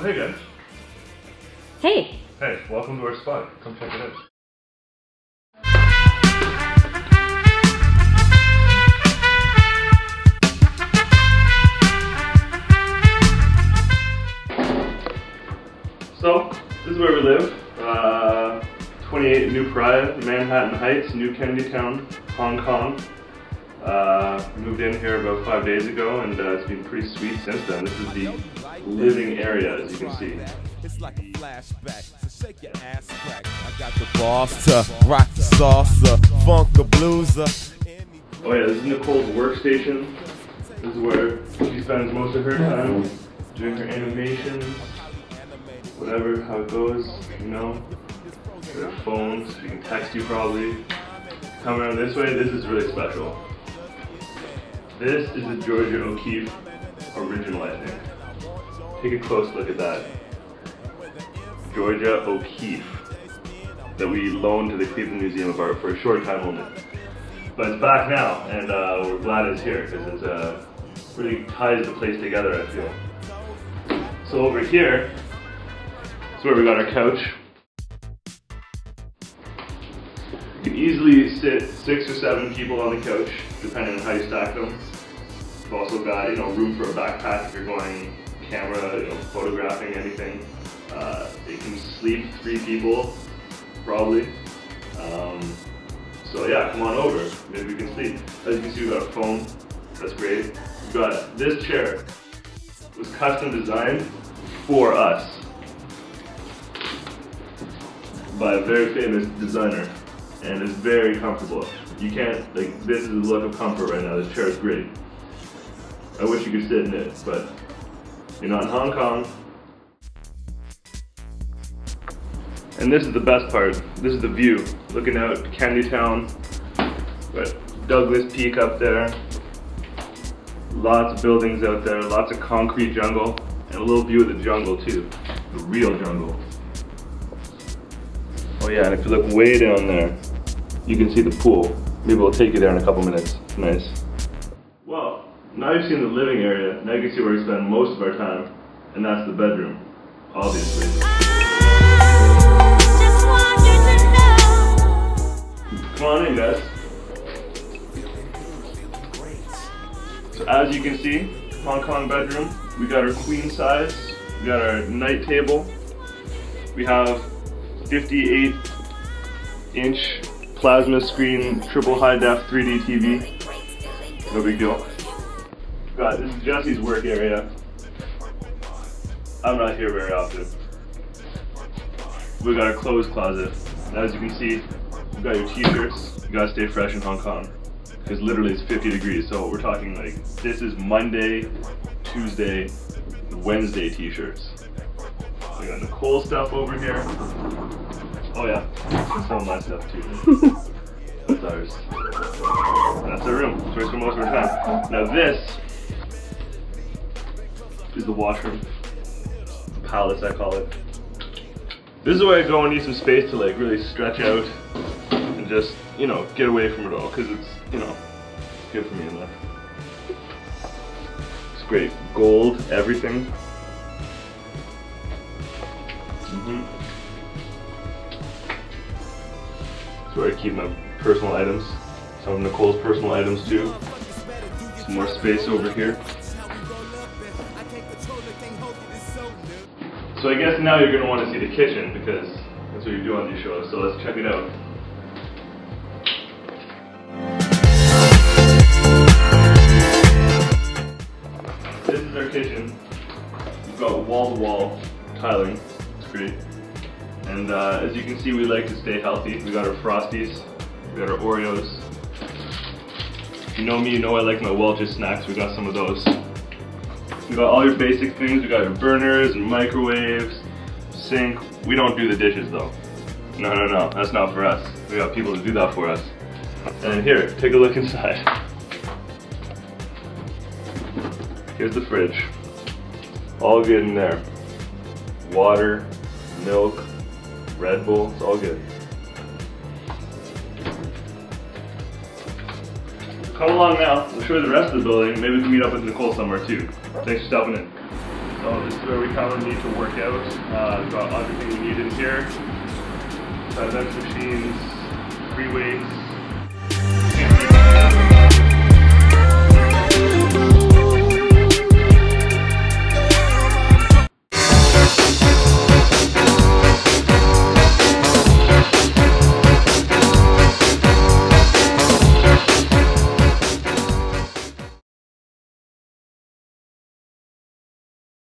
Oh, hey guys. Hey, Hey, welcome to our spot. Come check it out. So, this is where we live. Uh, 28 New Praya, Manhattan Heights, New Kennedy Town, Hong Kong. Uh, moved in here about five days ago and uh, it's been pretty sweet since then. This is the living area as you can see. It's like a flashback. So shake your ass crack. I got the boss to rock the salsa, funk the blueser. Oh yeah, this is Nicole's workstation. This is where she spends most of her time doing her animations, whatever, how it goes, you know. Her phones, she can text you probably. Come around this way, this is really special. This is the Georgia O'Keeffe original, I think. Take a close look at that. Georgia O'Keeffe that we loaned to the Cleveland Museum of Art for a short time only. But it's back now, and uh, we're glad it's here because it uh, really ties the place together, I feel. So over here is where we got our couch. Easily sit six or seven people on the couch, depending on how you stack them. We've also got, you know, room for a backpack if you're going camera, you know, photographing anything. Uh, it can sleep three people, probably. Um, so yeah, come on over. Maybe we can sleep. As you can see, we've got a phone. That's great. We've got this chair. It was custom designed for us by a very famous designer, and it's very comfortable. You can't like this is a look of comfort right now. This chair is great. I wish you could sit in it, but you're not in Hong Kong. And this is the best part. This is the view. Looking out Kennedy Town. Got Douglas Peak up there. Lots of buildings out there, lots of concrete jungle, and a little view of the jungle too. The real jungle. Oh yeah, and if you look way down there, you can see the pool. Maybe we'll take you there in a couple minutes. Nice. Well, now you've seen the living area, now you can see where we spend most of our time, and that's the bedroom, obviously. Come on in, guys. So as you can see, Hong Kong bedroom, we got our queen size, we got our night table, we have 58 inch plasma screen triple high def 3D TV. No big deal. Got this is Jesse's work area. I'm not here very often. We got our clothes closet. As you can see, you got your t-shirts. You gotta stay fresh in Hong Kong. Because literally it's 50 degrees, so we're talking like, this is Monday, Tuesday, Wednesday t-shirts. We got Nicole stuff over here. Oh yeah, some of my stuff too. That's that's our room. It's where we spend most of our time. Now this is the washroom. Palace, I call it. This is where I go and need some space to like really stretch out and just, you know, get away from it all because it's, you know, good for me in there. It's great. Gold, everything. hmm That's where I keep my personal items. Some of Nicole's personal items too. Some more space over here. So I guess now you're going to want to see the kitchen because that's what you do on these shows. So let's check it out. This is our kitchen. We've got wall-to-wall tiling. It's great. And uh, as you can see, we like to stay healthy. We got our Frosties. We got our Oreos. If you know me, you know I like my Welch's snacks. We got some of those. We got all your basic things. We got your burners and microwaves, sink. We don't do the dishes though. No, no, no. That's not for us. We got people to do that for us. And here, take a look inside. Here's the fridge. All good in there. Water, milk, Red Bull, it's all good. Come along now, I'll show you the rest of the building. Maybe we can meet up with Nicole somewhere too. Thanks for stopping in. So this is where we come and need to work out. Uh, we've got everything we need in here. Events machines, free weights,